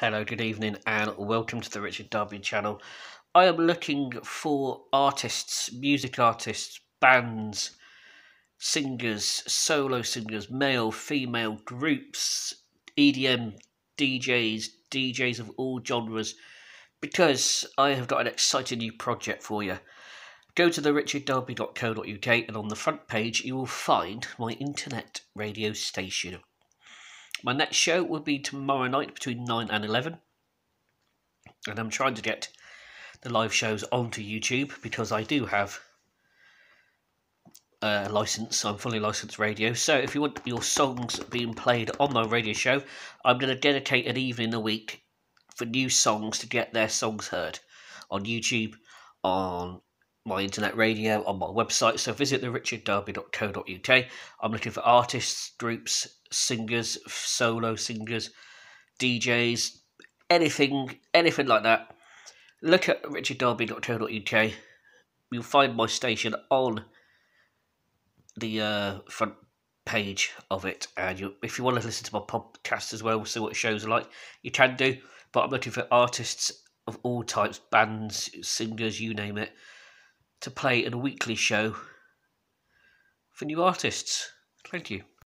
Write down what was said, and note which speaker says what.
Speaker 1: Hello, good evening, and welcome to the Richard Darby channel. I am looking for artists, music artists, bands, singers, solo singers, male, female, groups, EDM, DJs, DJs of all genres, because I have got an exciting new project for you. Go to the richarddarby.co.uk and on the front page you will find my internet radio station. My next show will be tomorrow night between 9 and 11. And I'm trying to get the live shows onto YouTube because I do have a license. I'm fully licensed radio. So if you want your songs being played on my radio show, I'm going to dedicate an evening a week for new songs to get their songs heard on YouTube, on my internet radio, on my website. So visit the richarddarby.co.uk. I'm looking for artists, groups, singers, solo singers, DJs, anything, anything like that. Look at richarddarby.co.uk. You'll find my station on the uh, front page of it, and you, if you want to listen to my podcast as well, see what shows are like, you can do. But I'm looking for artists of all types, bands, singers, you name it, to play in a weekly show for new artists. Thank you.